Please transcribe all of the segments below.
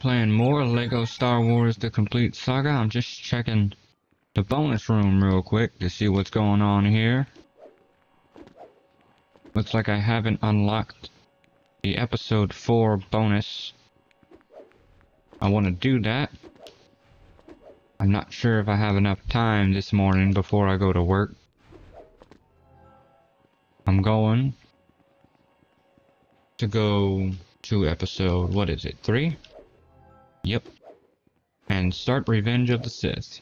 Playing more Lego Star Wars The Complete Saga. I'm just checking the bonus room real quick to see what's going on here. Looks like I haven't unlocked the episode 4 bonus. I want to do that. I'm not sure if I have enough time this morning before I go to work. I'm going to go to episode, what is it, 3? Yep. And start Revenge of the Sith.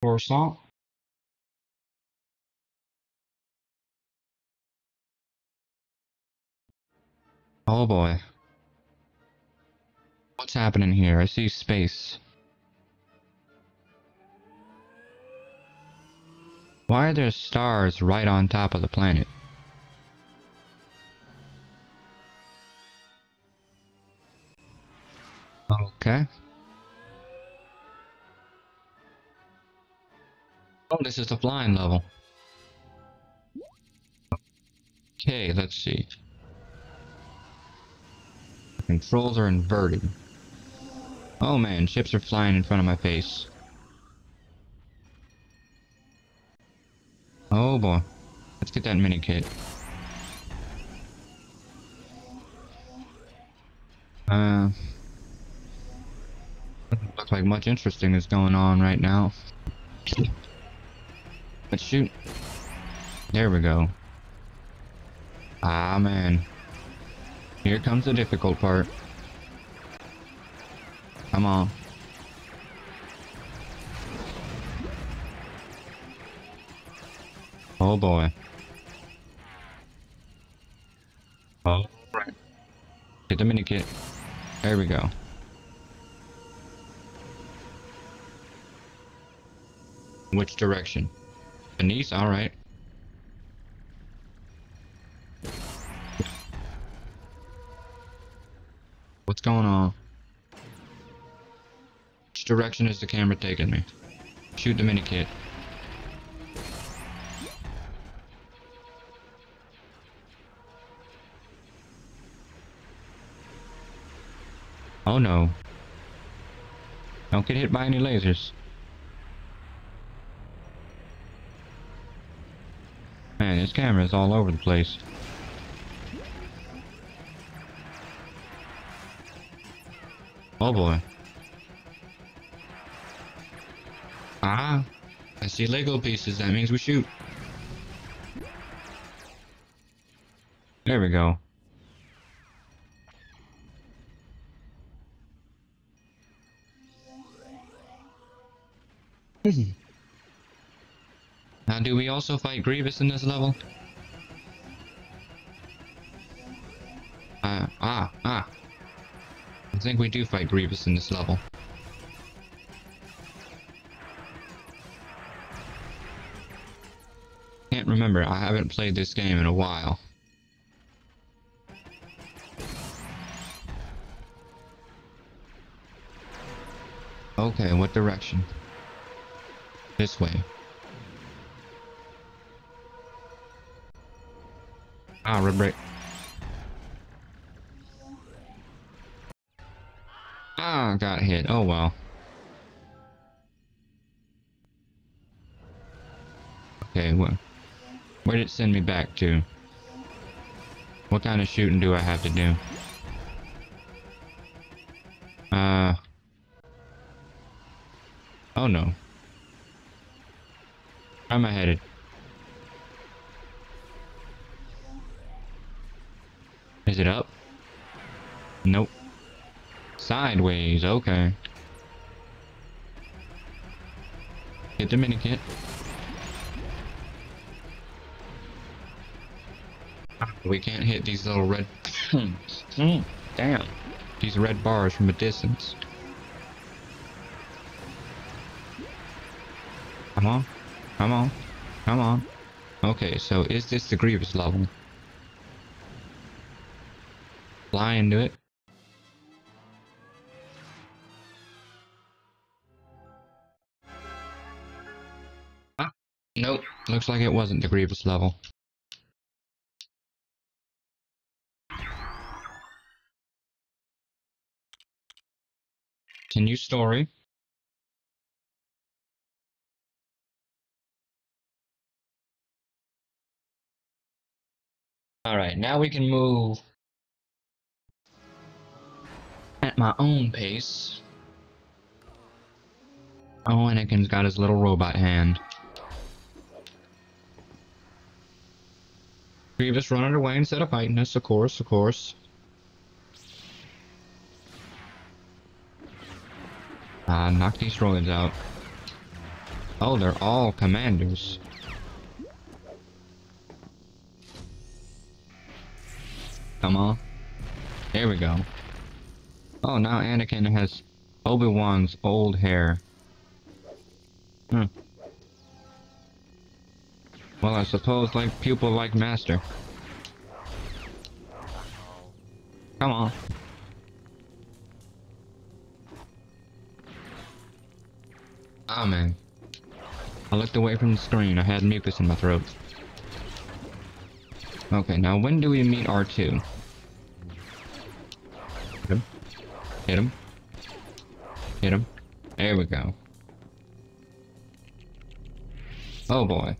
Coruscant. Oh boy. What's happening here? I see space. Why are there stars right on top of the planet? Okay. Oh, this is the flying level. Okay, let's see. Controls are inverted. Oh man, ships are flying in front of my face. Oh boy. Let's get that mini kit. Uh, looks like much interesting is going on right now. Let's shoot. There we go. Ah man. Here comes the difficult part. Come on. Oh boy. Oh, right. Get the mini kit. There we go. Which direction? Beneath? Alright. What's going on? Which direction is the camera taking me? Shoot the mini Oh no. Don't get hit by any lasers. Man, this camera is all over the place. Oh boy. Ah, I see Lego pieces. That means we shoot. There we go. Now, do we also fight Grievous in this level? Uh, ah, ah. I think we do fight Grievous in this level. Can't remember, I haven't played this game in a while. Okay, what direction? This way. Ah, red brick. Ah, got hit. Oh well. Okay, what? Where did it send me back to? What kind of shooting do I have to do? Uh. Oh no. Where am I headed? Is it up? Nope. Sideways, okay. Get the mini kit. We can't hit these little red... Hmm, damn. These red bars from a distance. Come on. Come on. Come on. Okay, so is this the Grievous level? Fly into it. Ah, nope. Looks like it wasn't the Grievous level. New story. Alright, now we can move at my own pace. Oh, Anakin's got his little robot hand. Grievous running away instead of fighting us, of course, of course. Ah, knock these droids out. Oh, they're all commanders. Come on. There we go. Oh, now Anakin has Obi-Wan's old hair. Hmm. Well, I suppose like pupil like master. Come on. Oh man. I looked away from the screen. I had mucus in my throat. Okay, now when do we meet R2? Hit him. Hit him. Hit him. There we go. Oh boy.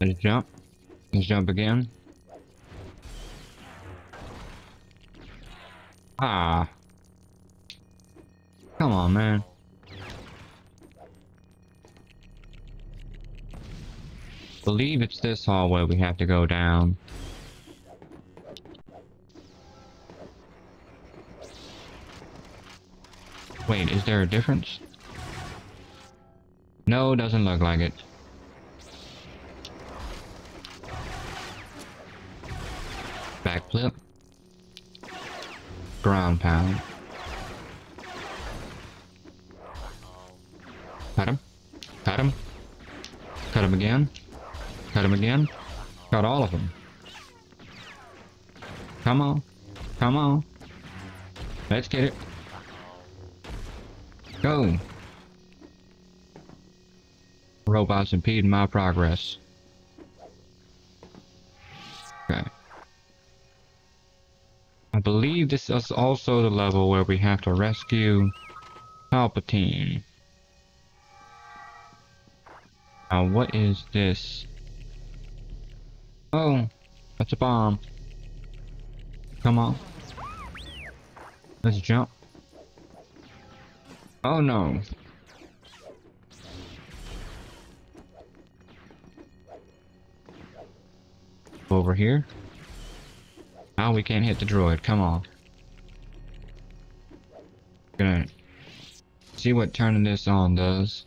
Let's jump. Let's jump again. Ah. Come on, man. Believe it's this hallway we have to go down. Wait, is there a difference? No, doesn't look like it. Backflip. Ground pound. Cut him. Cut him. Cut him again. Cut him again. Cut all of them. Come on. Come on. Let's get it. Go. Robots impeding my progress. Okay. I believe this is also the level where we have to rescue Palpatine. Now what is this? Oh, that's a bomb. Come on. Let's jump. Oh no. Over here. Now we can't hit the droid. Come on. Gonna see what turning this on does.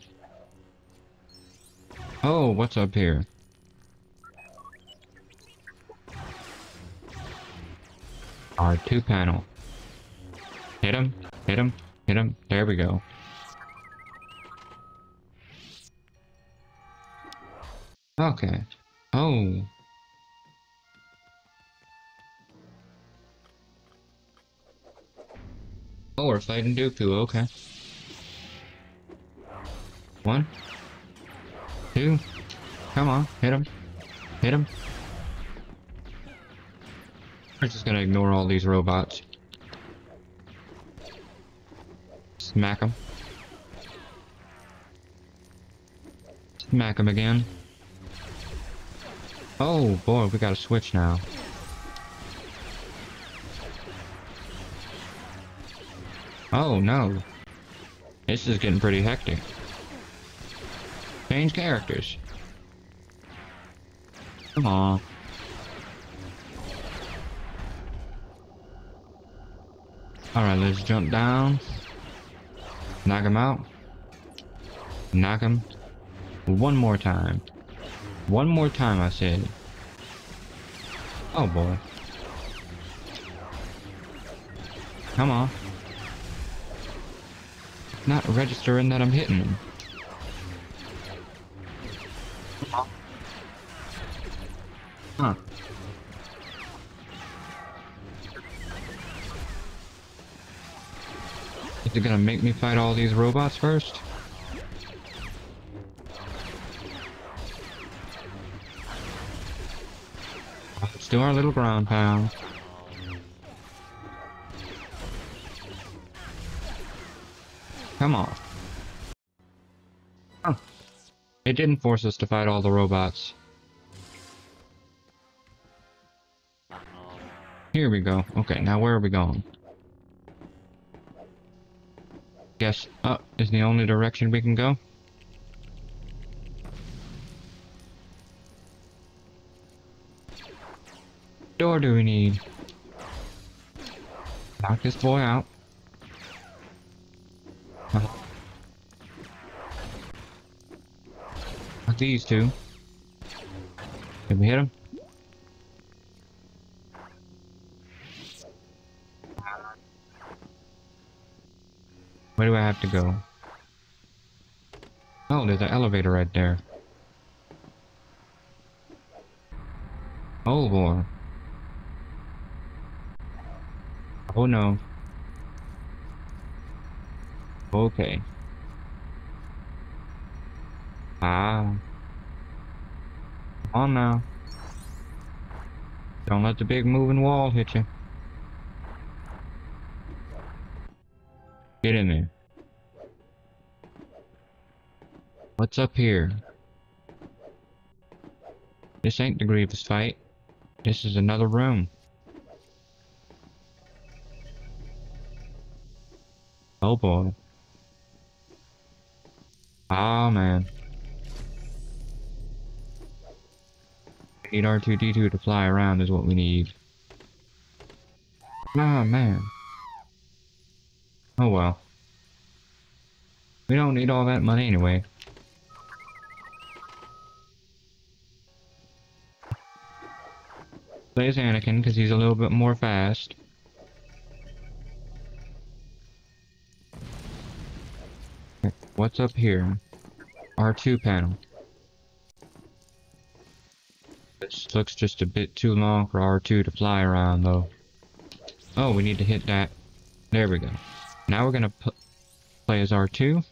Oh, what's up here? R2 panel. Hit him, hit him, hit him. There we go. Okay. Oh. Oh, we're fighting Dooku, okay. One. Two. Come on, hit him. Hit him. We're just gonna ignore all these robots. Smack them. Smack them again. Oh boy, we got a switch now. Oh no. This is getting pretty hectic. Change characters. Come on. Alright, let's jump down. Knock him out. Knock him. One more time. One more time, I said. Oh boy. Come on not registering that I'm hitting him. Is it gonna make me fight all these robots first? Let's do our little ground pound. Come on. Huh. It didn't force us to fight all the robots. Here we go. Okay, now where are we going? Guess up is the only direction we can go. Door do we need? Knock this boy out. Knock these two. Did we hit him? Where do I have to go? Oh, there's an elevator right there. Oh boy. Oh no. Okay. Ah. Come on now. Don't let the big moving wall hit you. Get in there. What's up here? This ain't the Grievous fight. This is another room. Oh boy. Ah man. We need R2-D2 to fly around is what we need. Ah man. Oh well. We don't need all that money anyway. Plays Anakin because he's a little bit more fast. What's up here? R2 panel. This looks just a bit too long for R2 to fly around though. Oh, we need to hit that. There we go. Now we're gonna play as R2.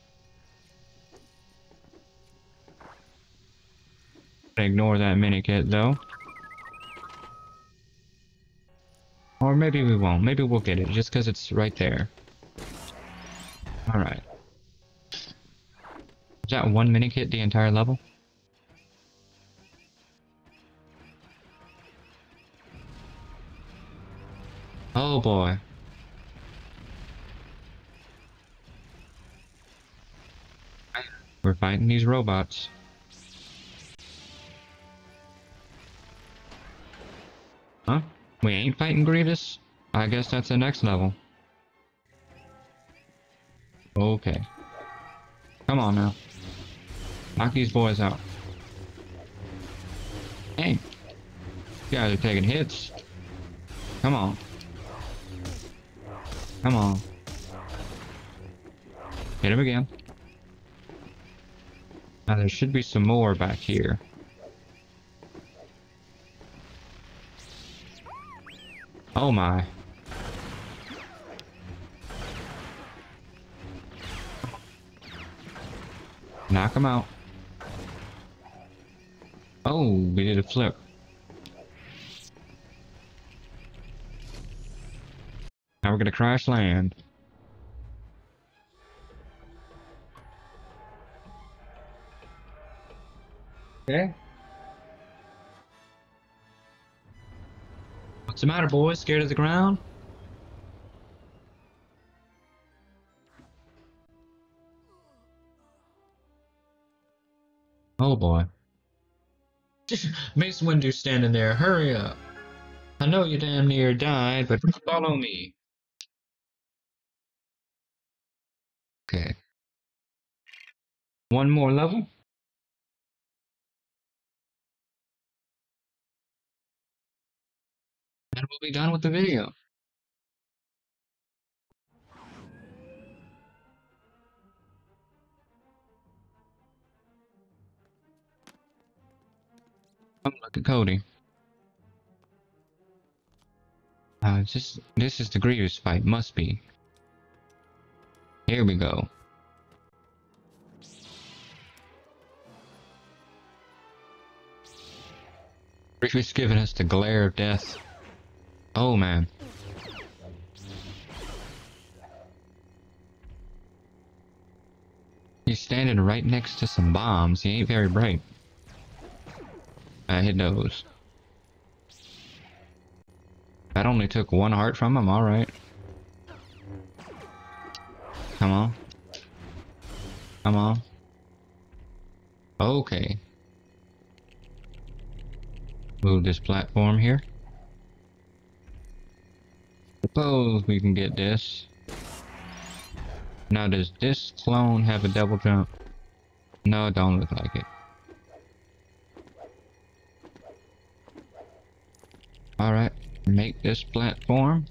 Ignore that mini kit though. Or maybe we won't. Maybe we'll get it just because it's right there. Alright. Is that one mini kit the entire level? Oh boy. We're fighting these robots. Huh? We ain't fighting Grievous? I guess that's the next level. Okay. Come on now. Knock these boys out. Hey! You guys are taking hits. Come on. Come on. Hit him again. Now there should be some more back here. Oh my. Knock him out. Oh, we did a flip. Now we're gonna crash land. Okay. What's the matter, boys? Scared of the ground? Oh boy. Mace Windu standing there. Hurry up. I know you damn near died, but follow me. Okay. One more level? And we'll be done with the video. Look at Cody. Uh, this, this is the Grievous fight, must be. Here we go. Grievous giving us the glare of death. Oh man. He's standing right next to some bombs. He ain't very bright. Uh, I hit those. That only took one heart from him, alright. Come on. Come on. Okay. Move this platform here. Suppose we can get this. Now does this clone have a double jump? No, don't look like it. Alright, make this platform.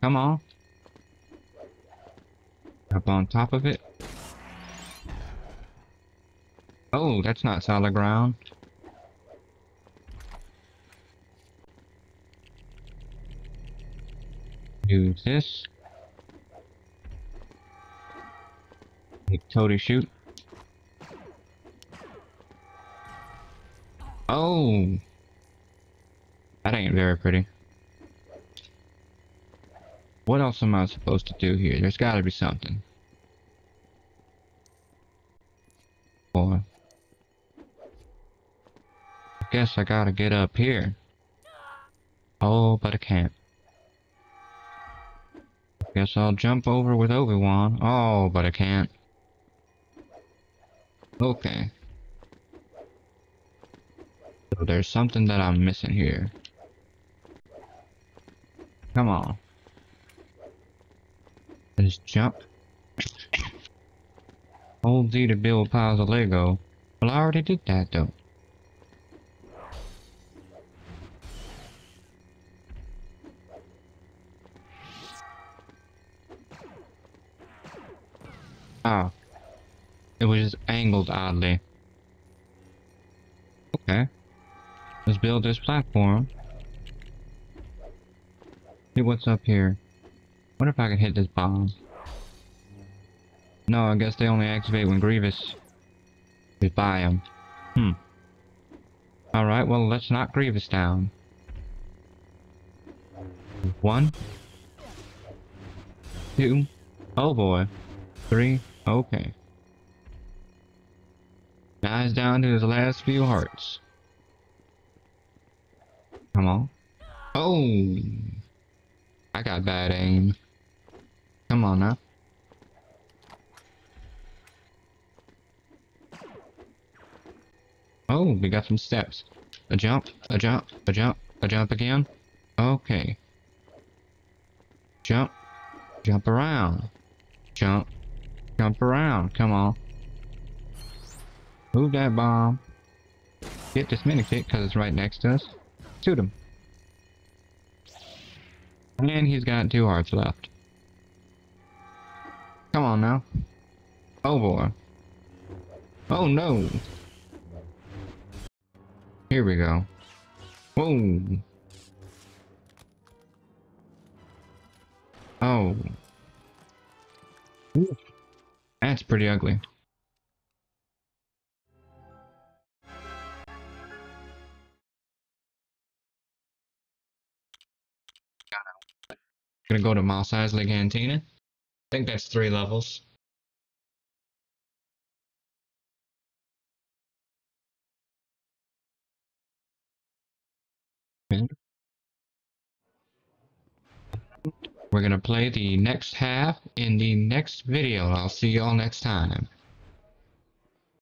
Come on. Up on top of it. Oh, that's not solid ground. Do this. Toady shoot. Oh! That ain't very pretty. What else am I supposed to do here? There's gotta be something. Boy. I guess I gotta get up here. Oh, but I can't. Guess I'll jump over with Obi-Wan. Oh, but I can't. Okay. So there's something that I'm missing here. Come on. Just jump. Hold Z to build piles of Lego. Well, I already did that though. Ah. It was just angled oddly. Okay. Let's build this platform. See what's up here. What if I can hit this bomb? No, I guess they only activate when Grievous is by them. Hmm. Alright, well, let's knock Grievous down. One. Two. Oh boy. Three. Okay. Guy's down to his last few hearts. Come on. Oh! I got bad aim. Come on now. Oh, we got some steps. A jump, a jump, a jump, a jump again. Okay. Jump. Jump around. Jump. Jump around. Come on. Move that bomb. Get this mini kit because it's right next to us. Shoot him. And he's got two hearts left. Come on now. Oh boy. Oh no. Here we go. Whoa. Oh. That's pretty ugly. Gonna go to Mos Eisley Cantina. I think that's three levels. We're gonna play the next half in the next video. I'll see y'all next time.